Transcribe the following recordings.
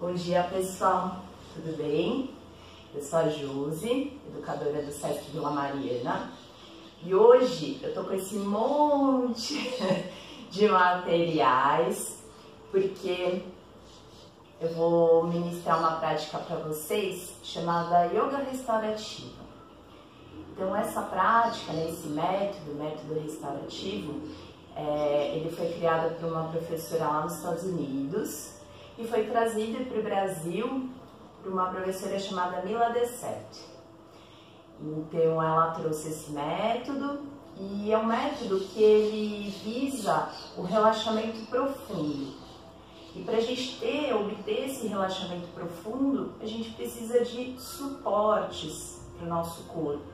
Bom dia, pessoal. Tudo bem? Eu sou a Josi, educadora do Sesc Vila Mariana. E hoje eu tô com esse monte de materiais porque eu vou ministrar uma prática para vocês chamada Yoga Restaurativa. Então essa prática, né, esse método, método restaurativo, é, ele foi criado por uma professora lá nos Estados Unidos e foi trazido para o Brasil por uma professora chamada Mila Dessert. Então ela trouxe esse método e é um método que ele visa o relaxamento profundo. E para a gente ter, obter esse relaxamento profundo, a gente precisa de suportes para o nosso corpo.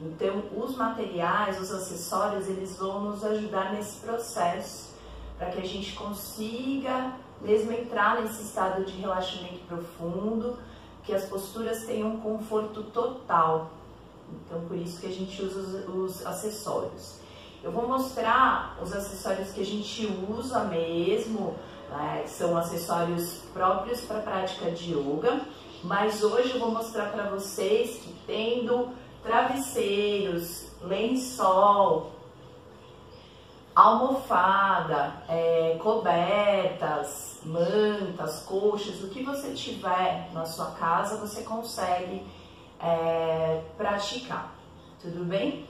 Então, os materiais, os acessórios, eles vão nos ajudar nesse processo para que a gente consiga mesmo entrar nesse estado de relaxamento profundo, que as posturas tenham um conforto total. Então, por isso que a gente usa os, os acessórios. Eu vou mostrar os acessórios que a gente usa mesmo, né, que são acessórios próprios para a prática de yoga, mas hoje eu vou mostrar para vocês que tendo travesseiros, lençol, almofada, é, cobertas, mantas, coxas, o que você tiver na sua casa, você consegue é, praticar, tudo bem?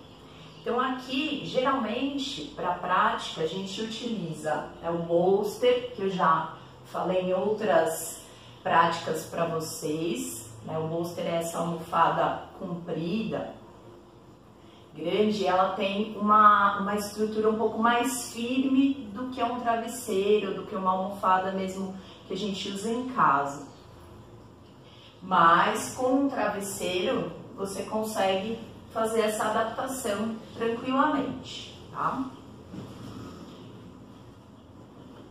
Então aqui, geralmente, para prática, a gente utiliza é, o bolster, que eu já falei em outras práticas para vocês, né? O bolster é essa almofada comprida, grande, ela tem uma, uma estrutura um pouco mais firme do que um travesseiro, do que uma almofada mesmo que a gente usa em casa. Mas com um travesseiro você consegue fazer essa adaptação tranquilamente, tá?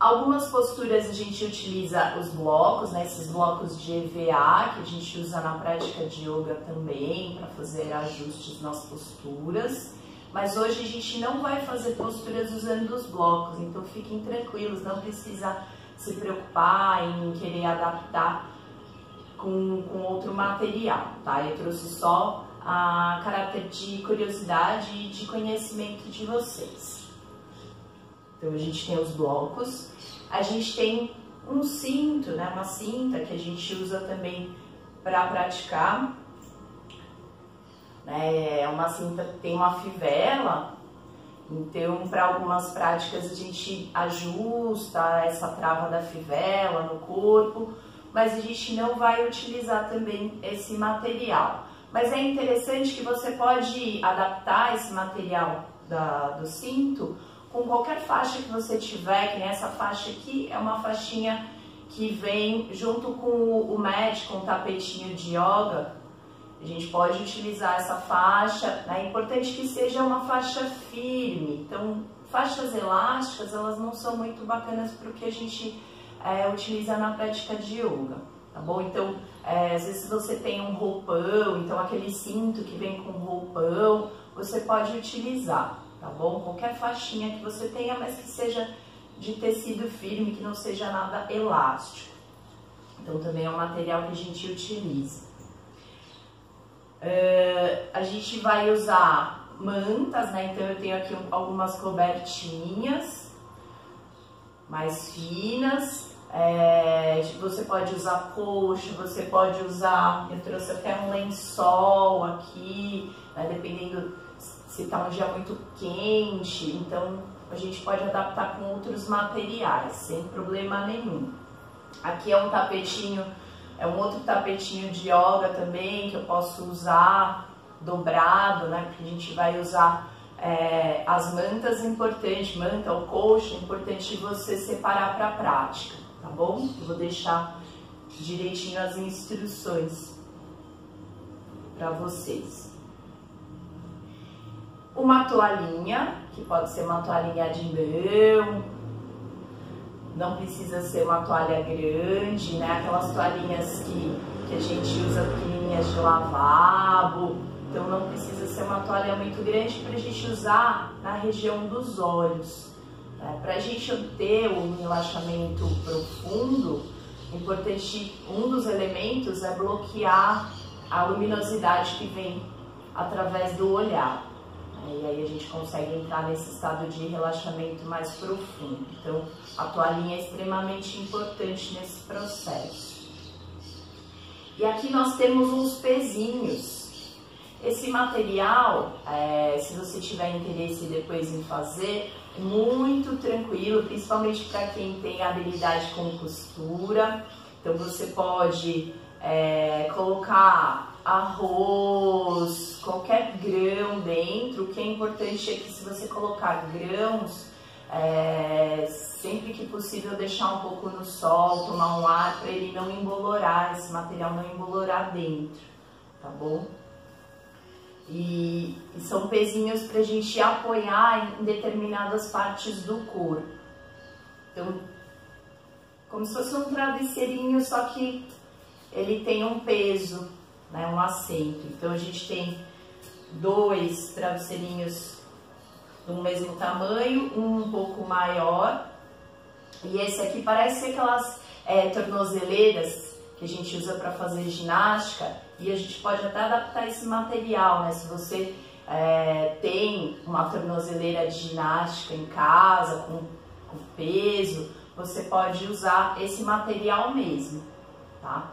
Algumas posturas a gente utiliza os blocos, né, esses blocos de EVA que a gente usa na prática de yoga também para fazer ajustes nas posturas. Mas hoje a gente não vai fazer posturas usando os blocos, então fiquem tranquilos, não precisa se preocupar em querer adaptar com, com outro material, tá? Eu trouxe só a caráter de curiosidade e de conhecimento de vocês. Então a gente tem os blocos, a gente tem um cinto, né, uma cinta que a gente usa também para praticar. Né, é uma cinta que tem uma fivela, então para algumas práticas a gente ajusta essa trava da fivela no corpo, mas a gente não vai utilizar também esse material. Mas é interessante que você pode adaptar esse material da, do cinto com qualquer faixa que você tiver, que essa faixa aqui é uma faixinha que vem junto com o mat, com o tapetinho de yoga. A gente pode utilizar essa faixa, né? é importante que seja uma faixa firme. Então, faixas elásticas, elas não são muito bacanas para o que a gente é, utiliza na prática de yoga, tá bom? Então, é, às vezes você tem um roupão, então aquele cinto que vem com roupão, você pode utilizar tá bom? Qualquer faixinha que você tenha, mas que seja de tecido firme, que não seja nada elástico. Então também é um material que a gente utiliza. Uh, a gente vai usar mantas, né? Então eu tenho aqui algumas cobertinhas mais finas. É, você pode usar coxa, você pode usar, eu trouxe até um lençol aqui, né? dependendo se está um dia muito quente, então a gente pode adaptar com outros materiais, sem problema nenhum. Aqui é um tapetinho, é um outro tapetinho de yoga também que eu posso usar dobrado, né? Porque a gente vai usar é, as mantas, é importante, manta ou coxa, é importante você separar para a prática, tá bom? Eu vou deixar direitinho as instruções para vocês uma toalhinha, que pode ser uma toalhinha de mão, não precisa ser uma toalha grande, né? Aquelas toalhinhas que, que a gente usa pequenininhas de lavabo, então não precisa ser uma toalha muito grande para a gente usar na região dos olhos. Né? Para a gente obter um relaxamento profundo, importante, um dos elementos é bloquear a luminosidade que vem através do olhar. E aí a gente consegue entrar nesse estado de relaxamento mais profundo. Então, a toalhinha é extremamente importante nesse processo. E aqui nós temos uns pezinhos. Esse material, é, se você tiver interesse depois em fazer, é muito tranquilo, principalmente para quem tem habilidade com costura. Então você pode é, colocar arroz, qualquer grão dentro. O que é importante é que se você colocar grãos, é, sempre que possível deixar um pouco no sol, tomar um ar para ele não embolorar, esse material não embolorar dentro, tá bom? E, e são pezinhos para a gente apoiar em determinadas partes do corpo. Então, como se fosse um travesseirinho, só que ele tem um peso, né, um assento. Então a gente tem dois travesseirinhos do mesmo tamanho, um um pouco maior. E esse aqui parece aquelas é, tornozeleiras que a gente usa para fazer ginástica e a gente pode até adaptar esse material, né? Se você é, tem uma tornozeleira de ginástica em casa com, com peso, você pode usar esse material mesmo, tá?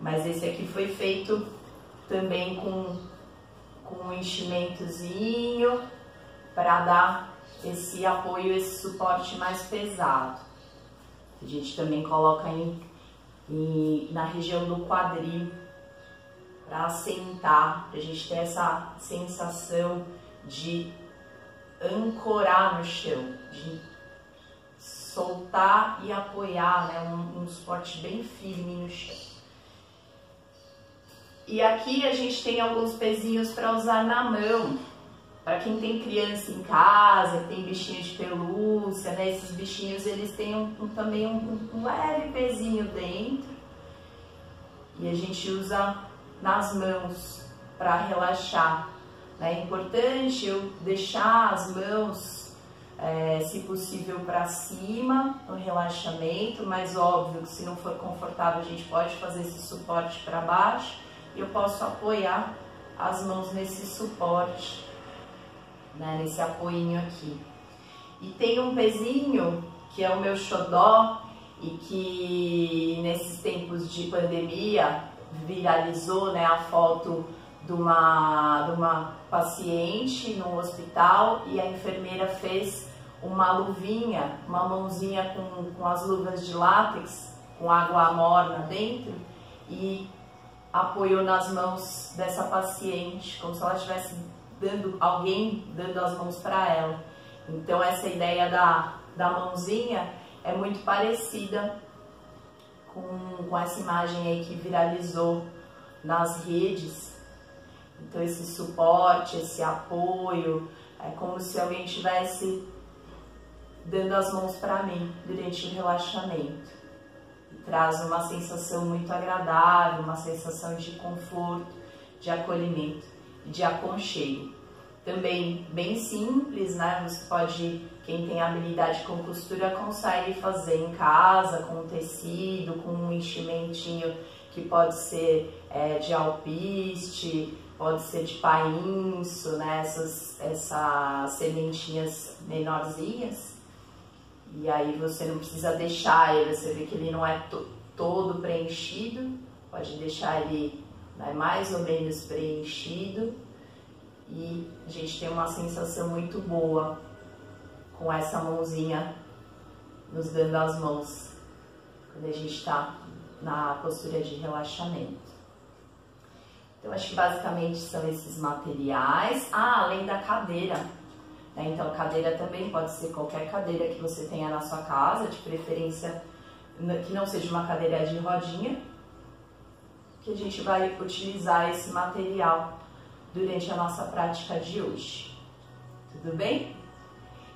Mas esse aqui foi feito também com, com um enchimentozinho para dar esse apoio, esse suporte mais pesado. A gente também coloca em, em na região do quadril para assentar, para a gente ter essa sensação de ancorar no chão, de soltar e apoiar, né? um, um suporte bem firme no chão. E aqui a gente tem alguns pezinhos para usar na mão. Para quem tem criança em casa, tem bichinho de pelúcia, né? Esses bichinhos eles têm um, um, também um, um leve pezinho dentro. E a gente usa nas mãos para relaxar. Né? É importante eu deixar as mãos, é, se possível, para cima no relaxamento, mas óbvio que se não for confortável a gente pode fazer esse suporte para baixo eu posso apoiar as mãos nesse suporte, né, nesse apoinho aqui. E tem um pezinho que é o meu xodó e que nesses tempos de pandemia viralizou né, a foto de uma, de uma paciente no hospital e a enfermeira fez uma luvinha, uma mãozinha com, com as luvas de látex, com água morna dentro e apoiou nas mãos dessa paciente, como se ela estivesse dando alguém dando as mãos para ela. Então essa ideia da, da mãozinha é muito parecida com, com essa imagem aí que viralizou nas redes. Então esse suporte, esse apoio, é como se alguém estivesse dando as mãos para mim durante o relaxamento traz uma sensação muito agradável, uma sensação de conforto, de acolhimento, de aconchego. Também bem simples, né? Você pode, quem tem habilidade com costura, consegue fazer em casa, com tecido, com um enchimentinho que pode ser é, de alpiste, pode ser de painço, né? Essas, essas sementinhas menorzinhas e aí você não precisa deixar ele, você vê que ele não é to todo preenchido, pode deixar ele né, mais ou menos preenchido e a gente tem uma sensação muito boa com essa mãozinha nos dando as mãos quando a gente está na postura de relaxamento. Então, acho que basicamente são esses materiais. Ah, além da cadeira. Né? Então, cadeira também pode ser qualquer cadeira que você tenha na sua casa, de preferência que não seja uma cadeira de rodinha, que a gente vai utilizar esse material durante a nossa prática de hoje. Tudo bem?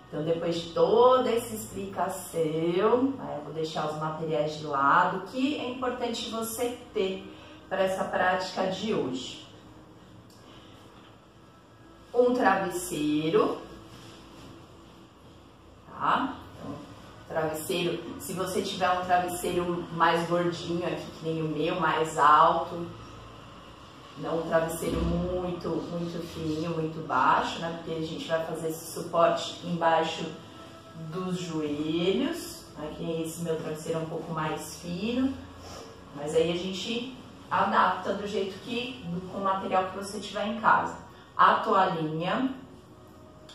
Então, depois de toda essa explicação, né, vou deixar os materiais de lado, que é importante você ter para essa prática de hoje. Um travesseiro, tá? Então, travesseiro. Se você tiver um travesseiro mais gordinho aqui, que nem o meu, mais alto, não um travesseiro muito, muito fininho, muito baixo, né? Porque a gente vai fazer esse suporte embaixo dos joelhos. Aqui esse meu travesseiro é um pouco mais fino, mas aí a gente adapta do jeito que, com o material que você tiver em casa. A toalhinha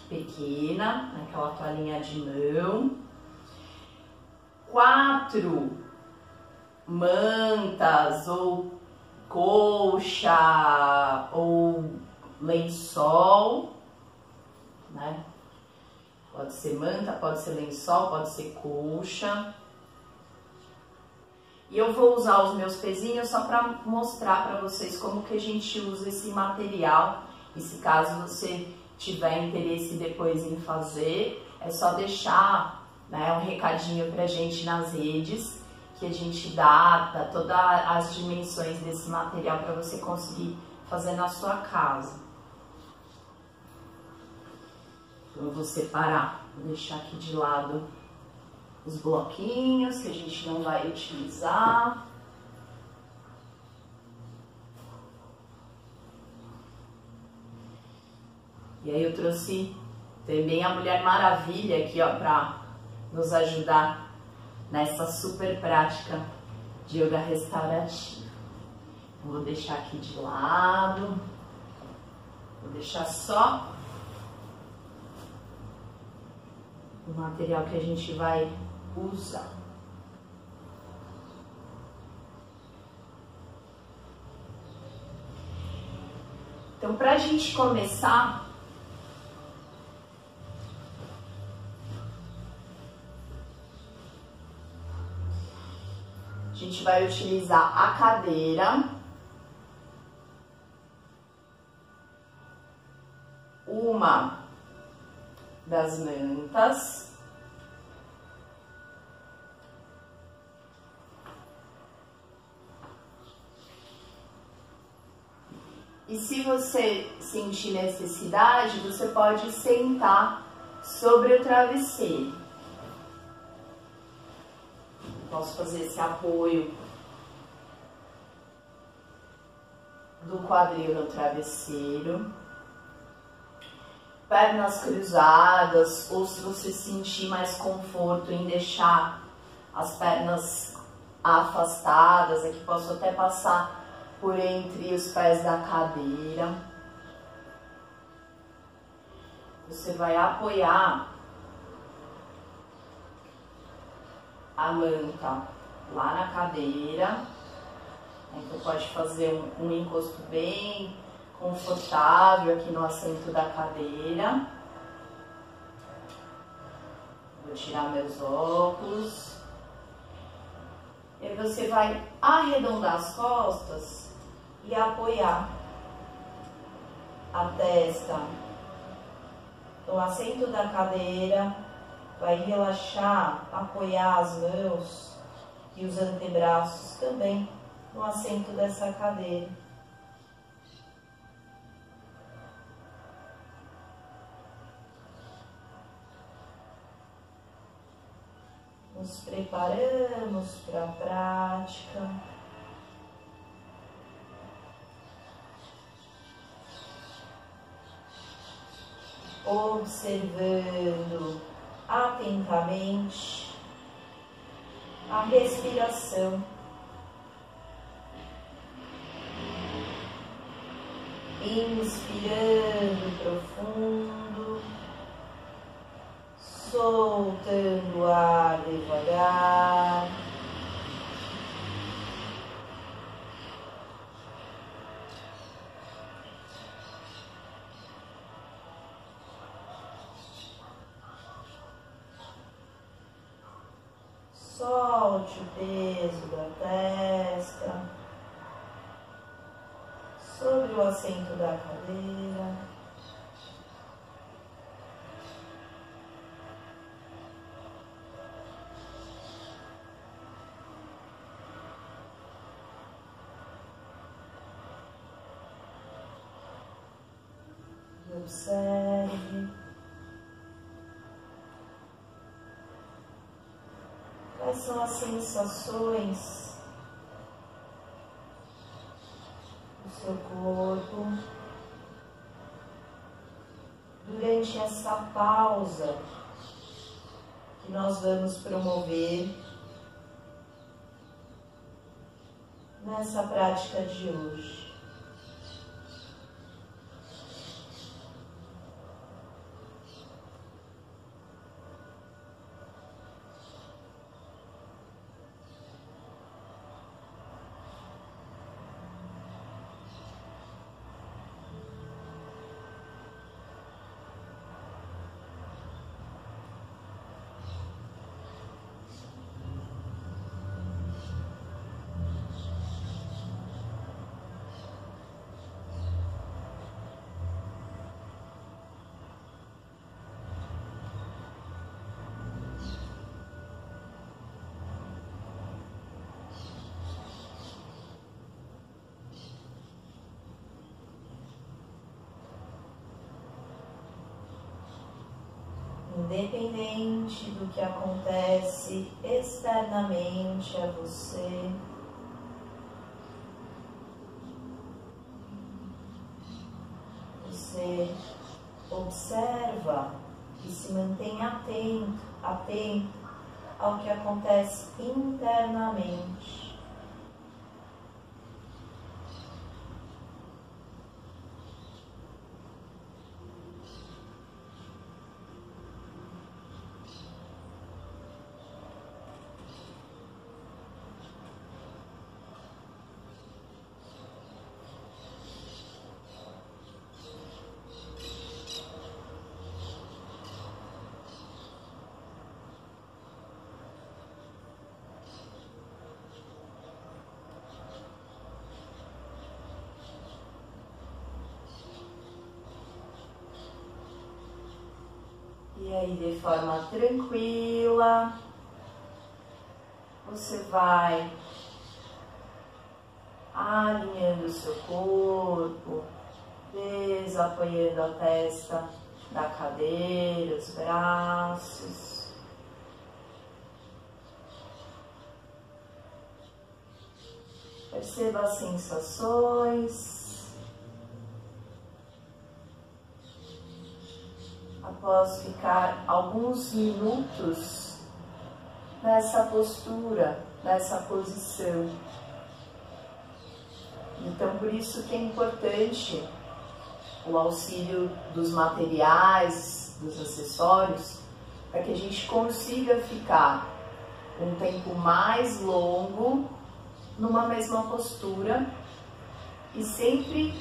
pequena, aquela toalhinha de mão. Quatro mantas ou colcha ou lençol, né? Pode ser manta, pode ser lençol, pode ser colcha. E eu vou usar os meus pezinhos só para mostrar para vocês como que a gente usa esse material. E se caso você tiver interesse depois em fazer, é só deixar né, um recadinho pra gente nas redes que a gente data todas as dimensões desse material para você conseguir fazer na sua casa. Então eu vou separar, vou deixar aqui de lado os bloquinhos que a gente não vai utilizar. E aí eu trouxe também a Mulher Maravilha aqui, ó, para nos ajudar nessa super prática de yoga restaurativo. Vou deixar aqui de lado. Vou deixar só o material que a gente vai usar. Então, para a gente começar, a gente vai utilizar a cadeira, uma das mantas, E se você sentir necessidade, você pode sentar sobre o travesseiro. Posso fazer esse apoio do quadril no travesseiro. Pernas cruzadas, ou se você sentir mais conforto em deixar as pernas afastadas, aqui posso até passar por entre os pés da cadeira. Você vai apoiar a manta lá na cadeira. Então pode fazer um, um encosto bem confortável aqui no assento da cadeira. Vou tirar meus óculos. E você vai arredondar as costas e apoiar a testa no assento da cadeira, vai relaxar, apoiar as mãos e os antebraços também no assento dessa cadeira. Nos preparamos para a prática. observando atentamente a respiração. Inspirando profundo, soltando o ar devagar. Solte o peso da testa sobre o assento da cadeira. Observe são as sensações do seu corpo durante essa pausa que nós vamos promover nessa prática de hoje? Independente do que acontece externamente a você. Você observa e se mantém atento, atento ao que acontece internamente. E aí, de forma tranquila, você vai alinhando o seu corpo, desapoiando a testa da cadeira, os braços. Perceba as sensações. Após ficar alguns minutos nessa postura, nessa posição. Então, por isso que é importante o auxílio dos materiais, dos acessórios, para que a gente consiga ficar um tempo mais longo numa mesma postura e sempre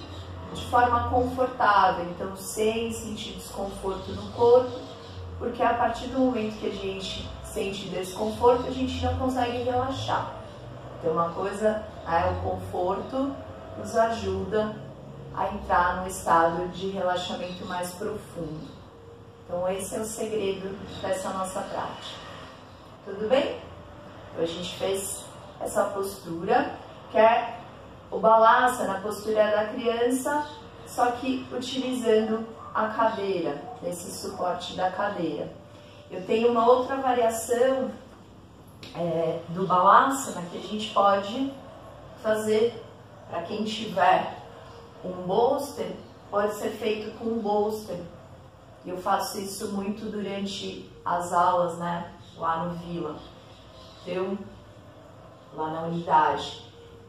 de forma confortável, então sem sentir desconforto no corpo, porque a partir do momento que a gente sente desconforto, a gente não consegue relaxar. Então, uma coisa é o conforto nos ajuda a entrar no estado de relaxamento mais profundo. Então, esse é o segredo dessa nossa prática. Tudo bem? Então, a gente fez essa postura, que é o balança na postura da criança, só que utilizando a cadeira, esse suporte da cadeira. Eu tenho uma outra variação é, do balança que a gente pode fazer para quem tiver um bolster, pode ser feito com um bolster. Eu faço isso muito durante as aulas, né, lá no Vila. Então, lá na unidade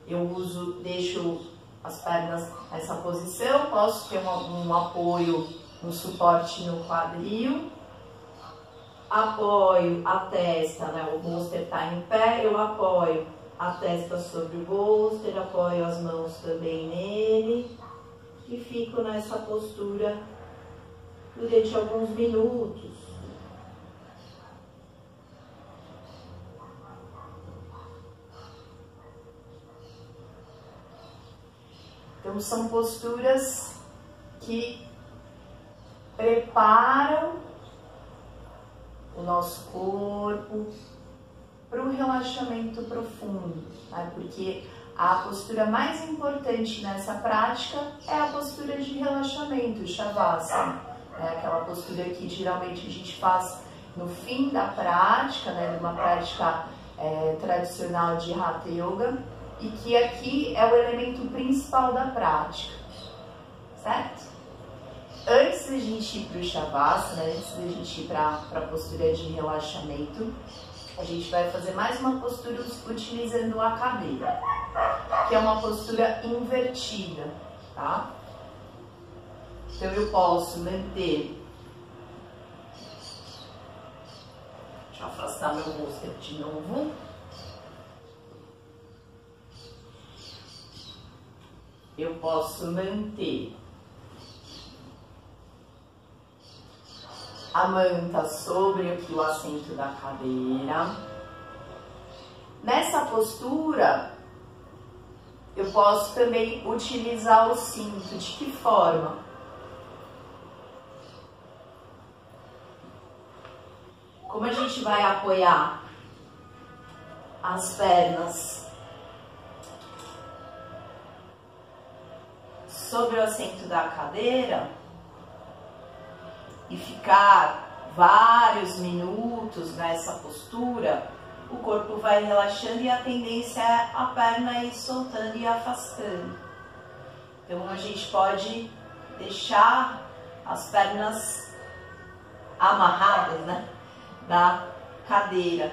eu uso, deixo as pernas nessa posição, posso ter um, um apoio, um suporte no quadril, apoio a testa, né? o bolster está em pé, eu apoio a testa sobre o bolster, apoio as mãos também nele e fico nessa postura durante alguns minutos. Então, são posturas que preparam o nosso corpo para o relaxamento profundo, né? porque a postura mais importante nessa prática é a postura de relaxamento, o Shavasana. É aquela postura que geralmente a gente faz no fim da prática, né, numa prática é, tradicional de Hatha Yoga e que aqui é o elemento principal da prática, certo? Antes da gente ir para o Shavasana, antes da gente ir para a postura de relaxamento, a gente vai fazer mais uma postura utilizando a cadeira, que é uma postura invertida, tá? Então eu posso manter. Deixa eu afastar meu rosto de novo. Eu posso manter a manta sobre aqui o assento da cadeira. Nessa postura, eu posso também utilizar o cinto. De que forma? Como a gente vai apoiar as pernas sobre o assento da cadeira, e ficar vários minutos nessa postura, o corpo vai relaxando e a tendência é a perna ir soltando e afastando. Então a gente pode deixar as pernas amarradas, né, da cadeira.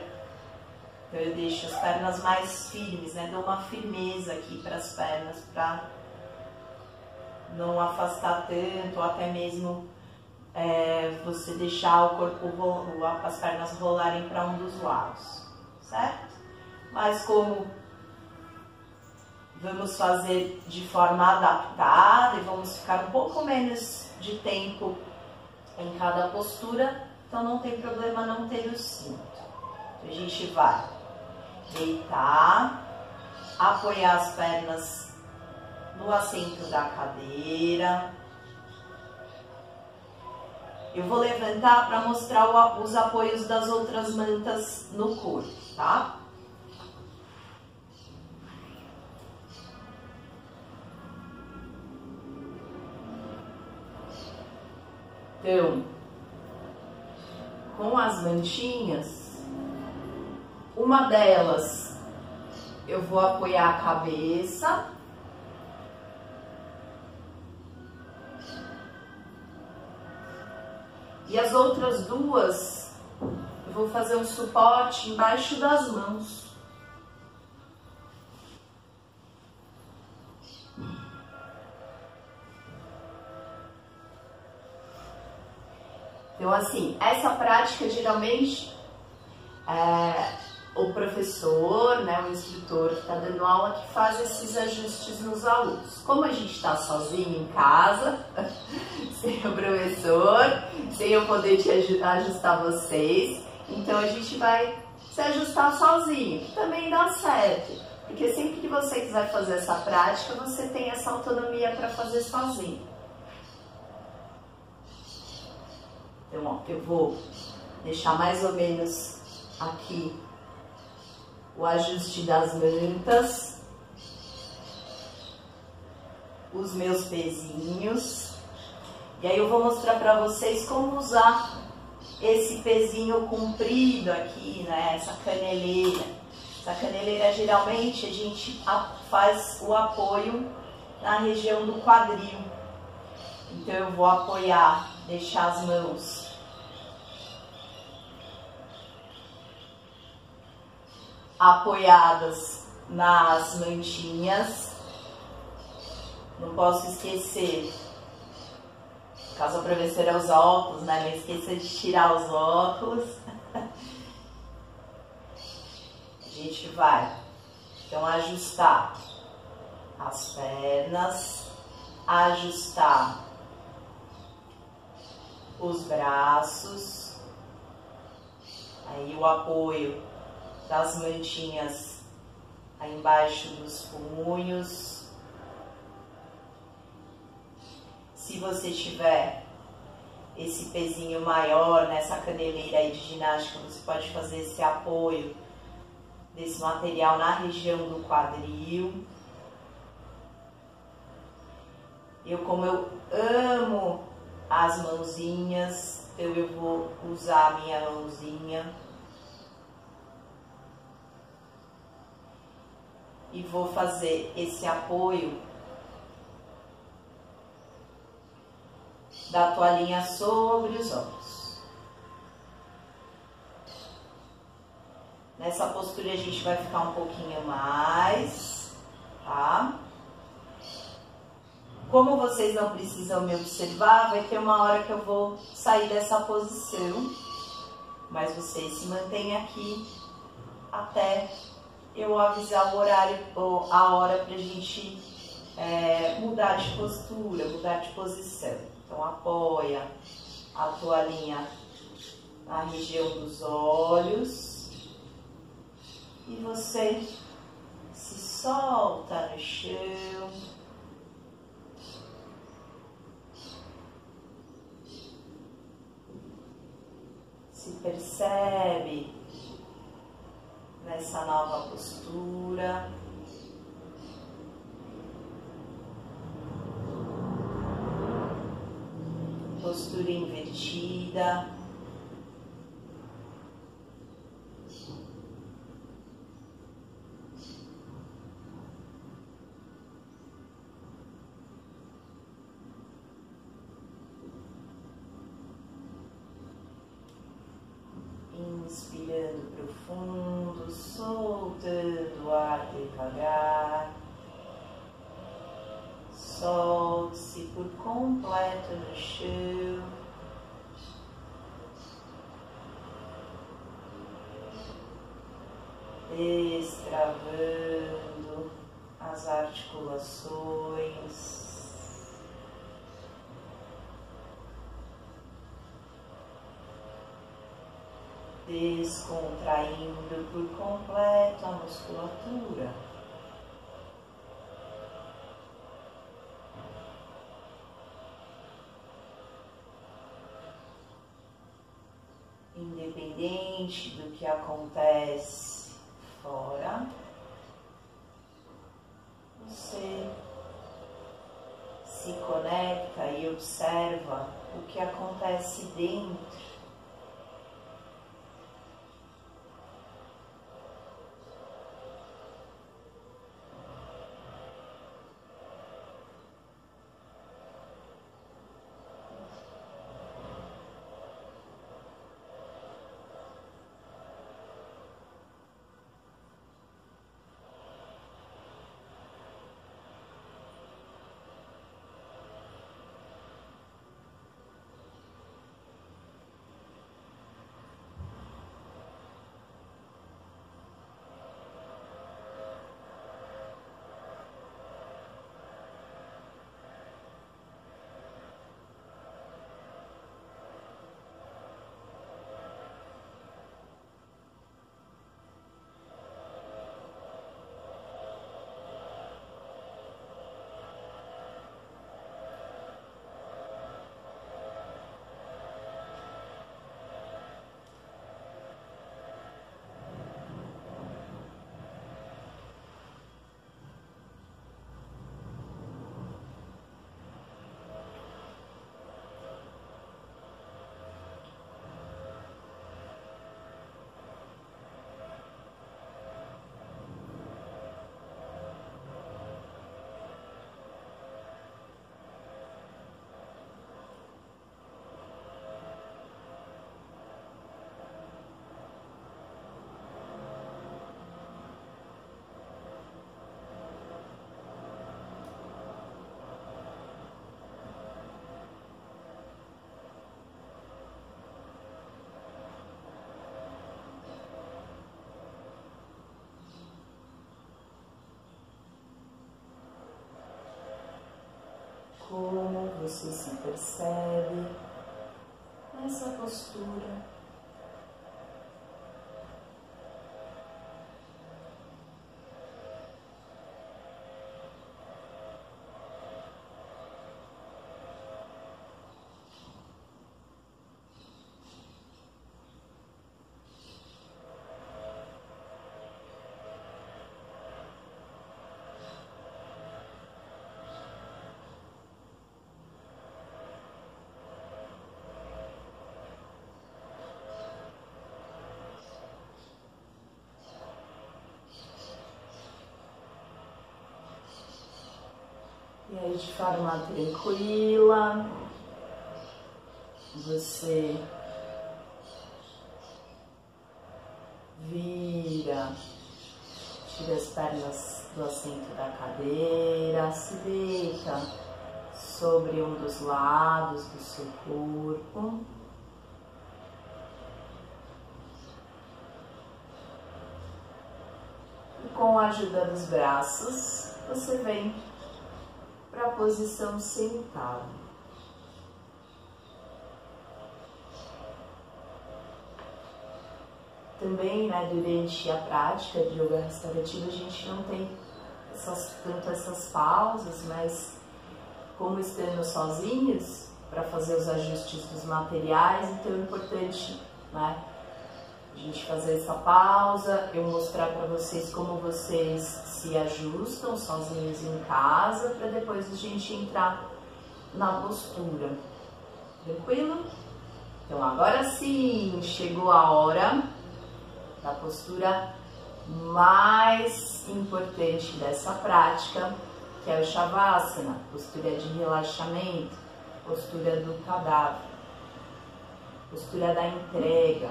Então eu deixo as pernas mais firmes, né, dou uma firmeza aqui para as pernas para não afastar tanto ou até mesmo é, você deixar o corpo, as pernas rolarem para um dos lados, certo? Mas como vamos fazer de forma adaptada e vamos ficar um pouco menos de tempo em cada postura, então não tem problema não ter o cinto. Então, a gente vai deitar, apoiar as pernas no assento da cadeira, eu vou levantar para mostrar os apoios das outras mantas no corpo, tá? Então, com as mantinhas, uma delas eu vou apoiar a cabeça E as outras duas, eu vou fazer um suporte embaixo das mãos. Então, assim, essa prática geralmente é, o professor, né, o instrutor que está dando aula, que faz esses ajustes nos alunos. Como a gente está sozinho em casa, sem o professor, sem eu poder te ajustar vocês, então a gente vai se ajustar sozinho, que também dá certo. Porque sempre que você quiser fazer essa prática, você tem essa autonomia para fazer sozinho. Então, ó, eu vou deixar mais ou menos aqui o ajuste das mantas, os meus pezinhos. E aí eu vou mostrar para vocês como usar esse pezinho comprido aqui, né? Essa caneleira. Essa caneleira geralmente a gente faz o apoio na região do quadril. Então eu vou apoiar, deixar as mãos apoiadas nas mantinhas. Não posso esquecer, caso a professora usa óculos, né? Não esqueça de tirar os óculos. A gente vai, então, ajustar as pernas, ajustar os braços, aí o apoio das mantinhas aí embaixo dos punhos. Se você tiver esse pezinho maior nessa caneleira aí de ginástica, você pode fazer esse apoio desse material na região do quadril. Eu, como eu amo as mãozinhas, então eu vou usar a minha mãozinha e vou fazer esse apoio da toalhinha sobre os ombros. Nessa postura a gente vai ficar um pouquinho mais, tá? Como vocês não precisam me observar, vai ter uma hora que eu vou sair dessa posição, mas vocês se mantêm aqui até eu avisar o horário, a hora pra gente é, mudar de postura, mudar de posição. Então apoia a toalhinha na região dos olhos e você se solta no chão. Se percebe nessa nova postura. Postura invertida. Inspirando profundo, soltando o ar devagar. Solte-se por completo no chão. Destravando as articulações. Descontraindo por completo a musculatura. Independente do que acontece fora, você se conecta e observa o que acontece dentro como você se percebe nessa postura. De forma tranquila, você vira, tira as pernas do assento da cadeira, se deita sobre um dos lados do seu corpo. E com a ajuda dos braços, você vem para a posição sentada. Também, né, durante a prática de yoga restaurativa, a gente não tem essas, tanto essas pausas, mas como estamos sozinhos para fazer os ajustes dos materiais, então é importante, né, a gente fazer essa pausa, eu mostrar para vocês como vocês se ajustam sozinhos em casa, para depois a gente entrar na postura. Tranquilo? Então agora sim, chegou a hora da postura mais importante dessa prática, que é o Shavasana, postura de relaxamento, postura do cadáver, postura da entrega,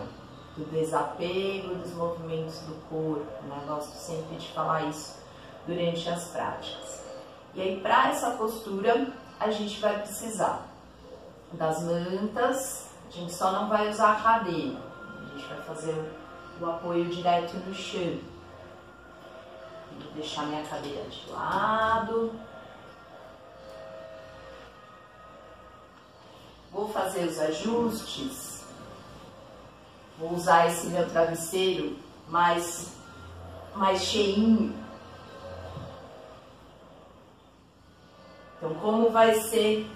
do desapego dos movimentos do corpo, né? Gosto sempre de falar isso durante as práticas. E aí, para essa postura, a gente vai precisar das mantas, a gente só não vai usar a cadeira, a gente vai fazer o apoio direto no chão. Vou deixar minha cadeira de lado. Vou fazer os ajustes. Vou usar esse meu travesseiro mais, mais cheinho. Então, como vai ser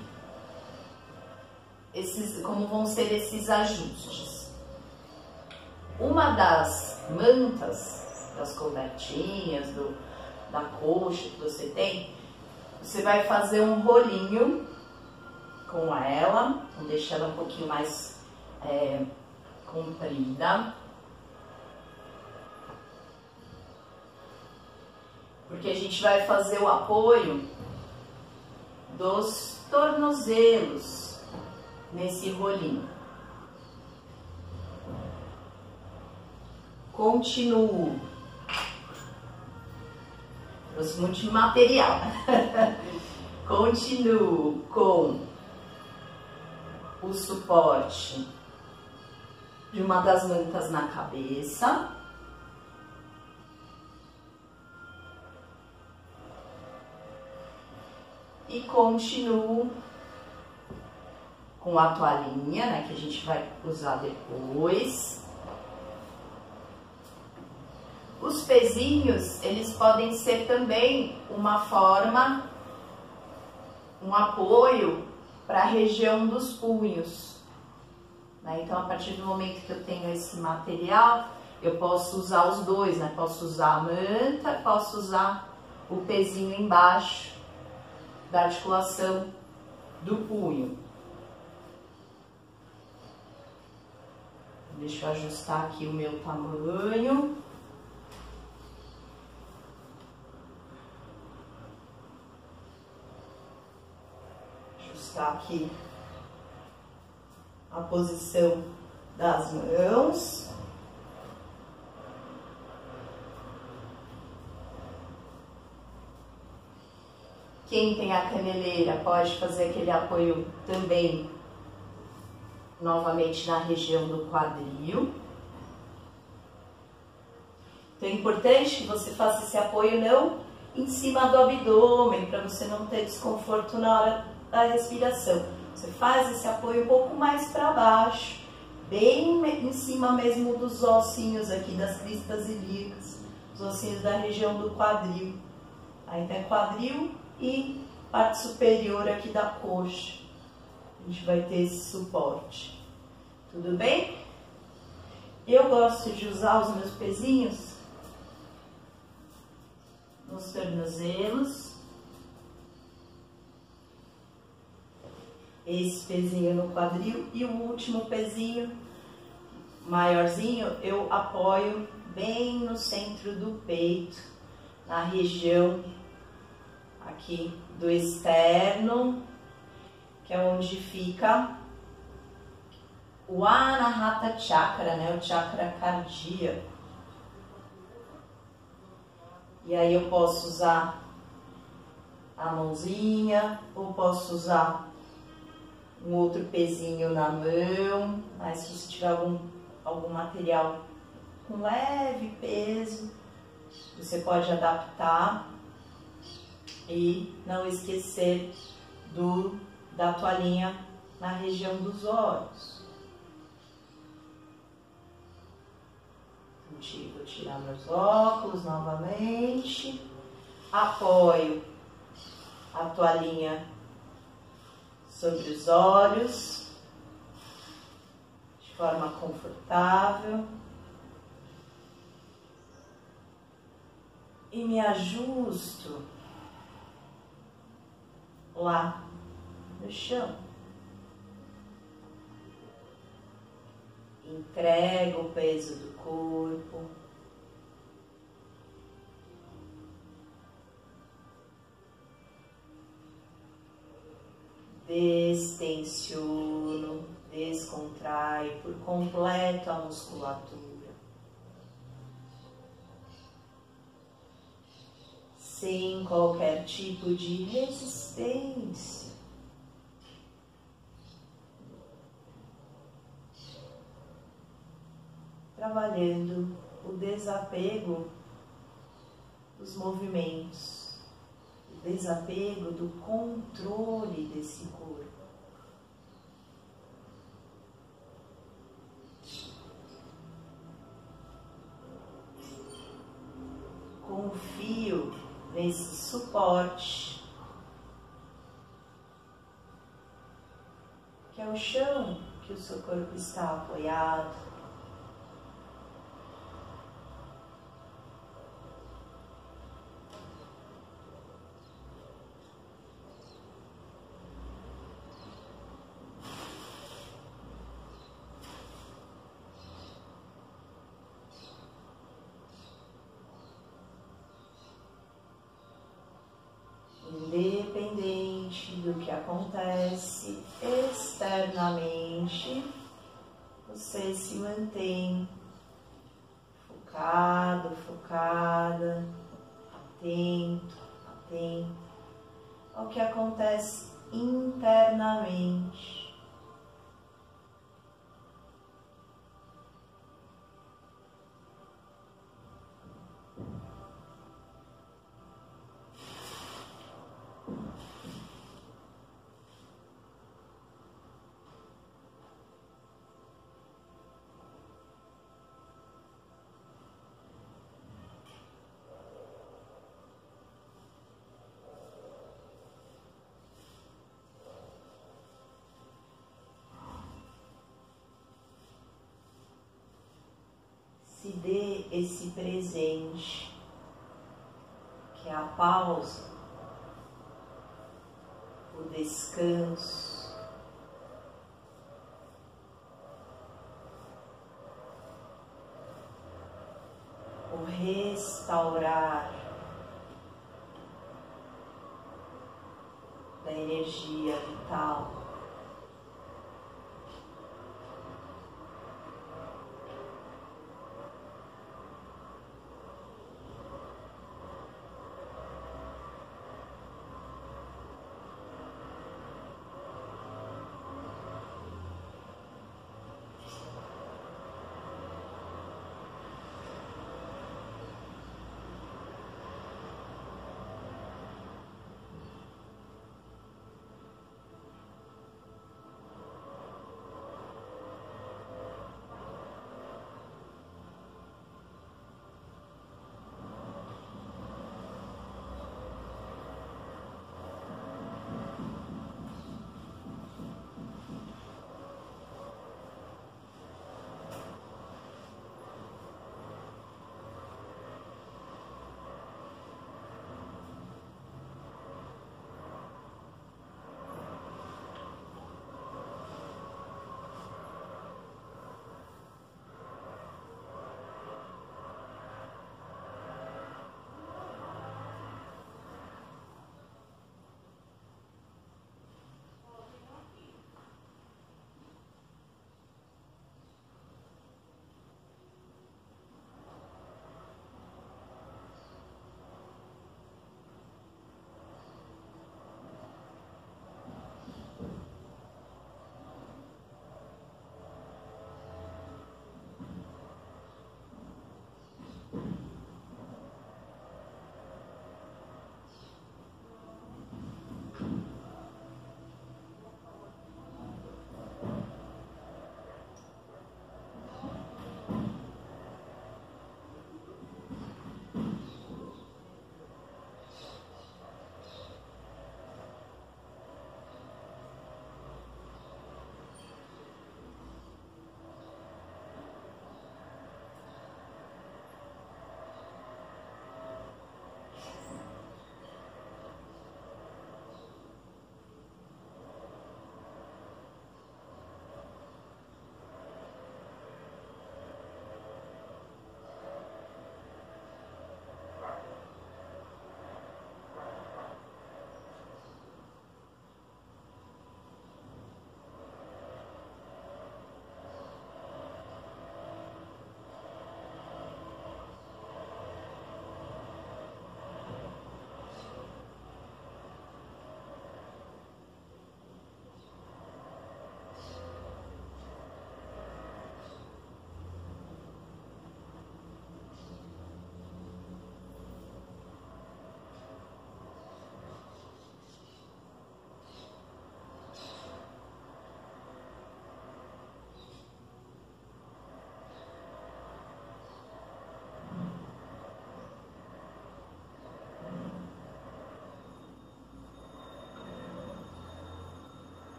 esses, como vão ser esses ajustes? uma das mantas, das cobertinhas, do, da coxa que você tem, você vai fazer um rolinho com ela, deixar ela um pouquinho mais é, comprida. Porque a gente vai fazer o apoio dos tornozelos nesse rolinho. Continuo. Trouxe muito material. Continuo com o suporte de uma das mantas na cabeça. E continuo com a toalhinha, né, que a gente vai usar depois. Os pezinhos, eles podem ser também uma forma, um apoio para a região dos punhos. Né? Então, a partir do momento que eu tenho esse material, eu posso usar os dois, né? Posso usar a manta, posso usar o pezinho embaixo da articulação do punho. Deixa eu ajustar aqui o meu tamanho. ajustar aqui a posição das mãos. Quem tem a caneleira pode fazer aquele apoio também novamente na região do quadril. Então é importante que você faça esse apoio não em cima do abdômen, para você não ter desconforto na hora da respiração. Você faz esse apoio um pouco mais para baixo, bem em cima mesmo dos ossinhos aqui, das cristas ilíacas, os ossinhos da região do quadril. Aí tem quadril e parte superior aqui da coxa. A gente vai ter esse suporte. Tudo bem? Eu gosto de usar os meus pezinhos nos tornozelos esse pezinho no quadril e o último pezinho maiorzinho eu apoio bem no centro do peito, na região aqui do externo, que é onde fica o Anahata Chakra, né? O chakra cardíaco. E aí eu posso usar a mãozinha, ou posso usar um outro pezinho na mão, mas se você tiver algum, algum material com leve peso, você pode adaptar e não esquecer do da toalhinha na região dos olhos. Vou tirar meus óculos novamente. Apoio a toalhinha sobre os olhos de forma confortável. E me ajusto lá no chão. Entrega o peso do corpo. Destensiono, descontrai por completo a musculatura. Sem qualquer tipo de resistência. trabalhando o desapego dos movimentos, desapego do controle desse corpo. Confio nesse suporte que é o chão que o seu corpo está apoiado. independente do que acontece externamente, você se mantém focado, focada, atento, atento ao que acontece internamente. Se dê esse presente, que é a pausa, o descanso, o restaurar da energia vital.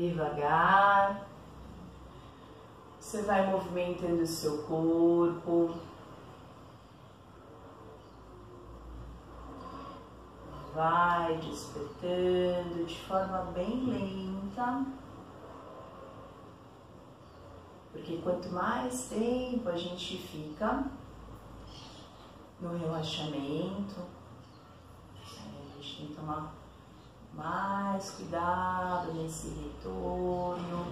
Devagar, você vai movimentando o seu corpo. Vai despertando de forma bem lenta. Porque quanto mais tempo a gente fica no relaxamento, a gente tem que tomar mais cuidado nesse retorno,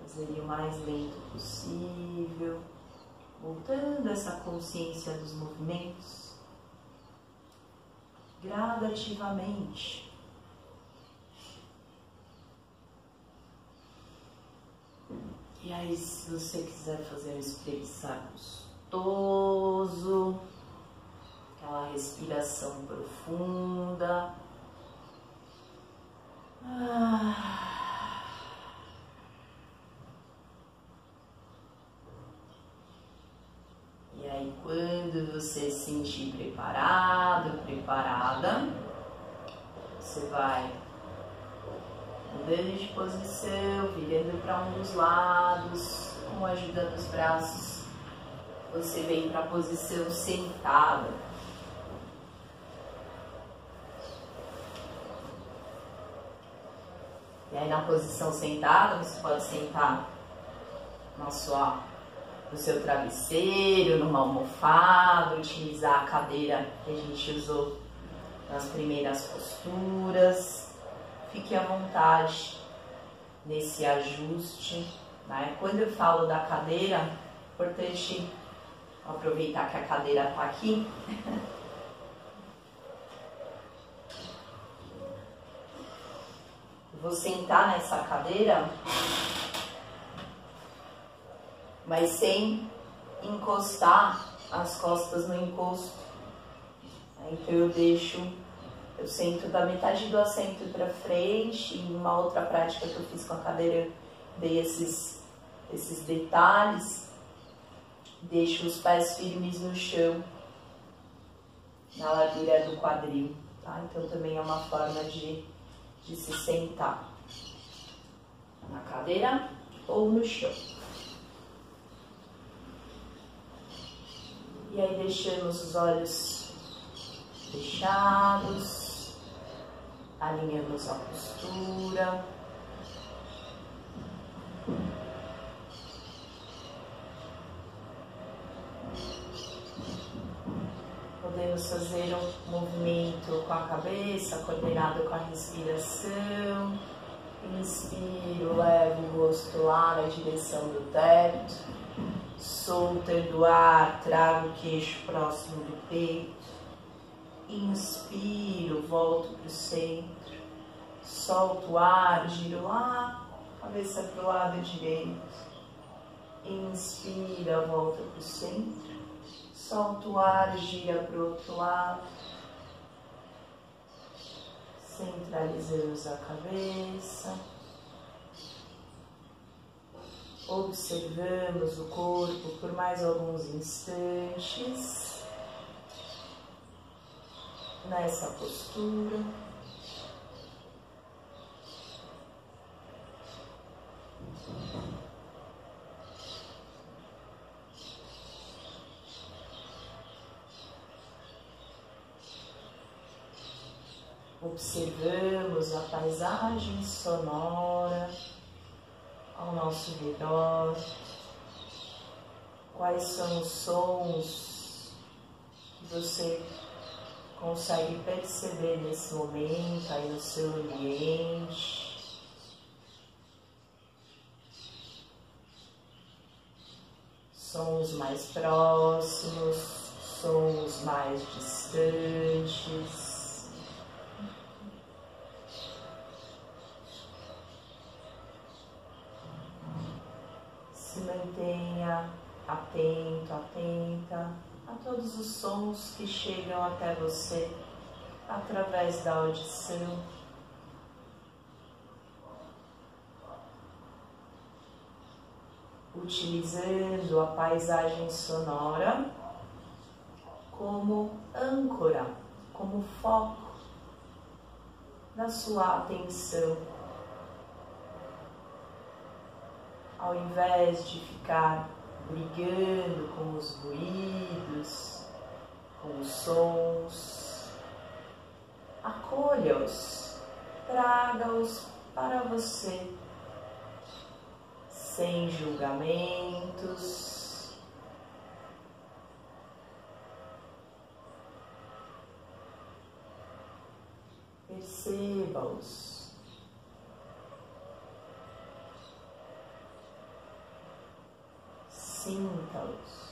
fazer o mais lento possível, voltando essa consciência dos movimentos gradativamente. E aí, se você quiser fazer um espreguiçar gostoso, aquela respiração profunda. E aí, quando você se sentir preparado, preparada, você vai mudando de posição, virando para um dos lados, com a ajuda dos braços. Você vem para a posição sentada. E aí na posição sentada, você pode sentar na sua, no seu travesseiro, numa almofada, utilizar a cadeira que a gente usou nas primeiras posturas. Fique à vontade nesse ajuste. Né? Quando eu falo da cadeira, é importante aproveitar que a cadeira está aqui. vou sentar nessa cadeira, mas sem encostar as costas no encosto. Então eu deixo, eu sento da metade do assento para frente, em uma outra prática que eu fiz com a cadeira, dei esses, esses detalhes, deixo os pés firmes no chão, na largura do quadril, tá? Então também é uma forma de de se sentar na cadeira ou no chão. E aí deixamos os olhos fechados, alinhamos a postura. Fazer um movimento com a cabeça, coordenado com a respiração. Inspiro, levo o rosto lá na direção do teto. Soltando o ar, trago o queixo próximo do peito. Inspiro, volto para o centro. Solto o ar, giro lá, cabeça para o lado direito. Inspira, volta para o centro. Solta o ar, gira para o outro lado. Centralizamos a cabeça. Observamos o corpo por mais alguns instantes. Nessa postura. Observamos a paisagem sonora ao nosso redor, quais são os sons que você consegue perceber nesse momento aí no seu ambiente. Sons mais próximos, sons mais distantes. Mantenha atento, atenta a todos os sons que chegam até você através da audição. Utilizando a paisagem sonora como âncora, como foco da sua atenção ao invés de ficar brigando com os ruídos, com os sons, acolha-os, traga-os para você, sem julgamentos. Perceba-os. singing pose.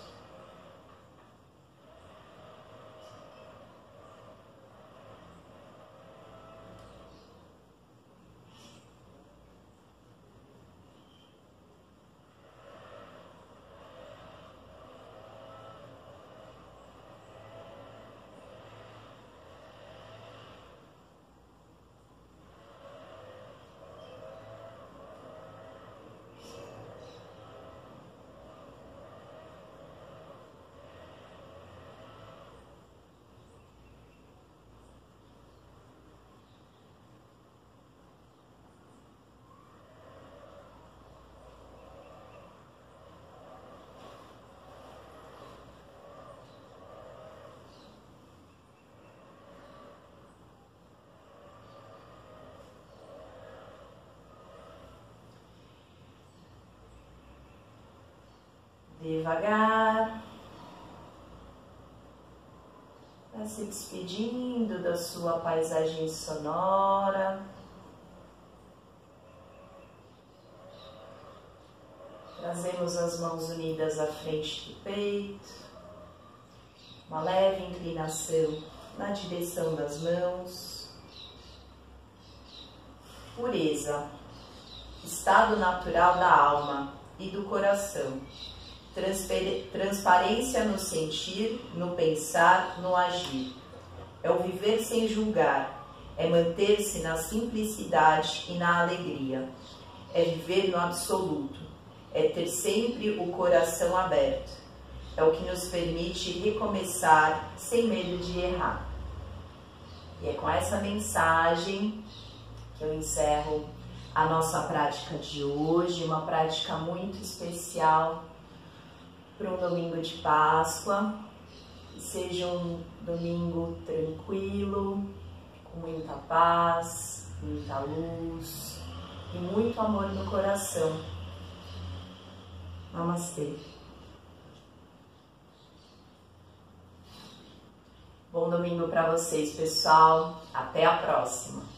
Devagar, vai se despedindo da sua paisagem sonora. Trazemos as mãos unidas à frente do peito, uma leve inclinação na direção das mãos. Pureza, estado natural da alma e do coração transparência no sentir, no pensar, no agir. É o viver sem julgar, é manter-se na simplicidade e na alegria. É viver no absoluto, é ter sempre o coração aberto. É o que nos permite recomeçar sem medo de errar. E é com essa mensagem que eu encerro a nossa prática de hoje, uma prática muito especial para um domingo de Páscoa. seja um domingo tranquilo, com muita paz, muita luz e muito amor no coração. Namastê. Bom domingo para vocês, pessoal. Até a próxima.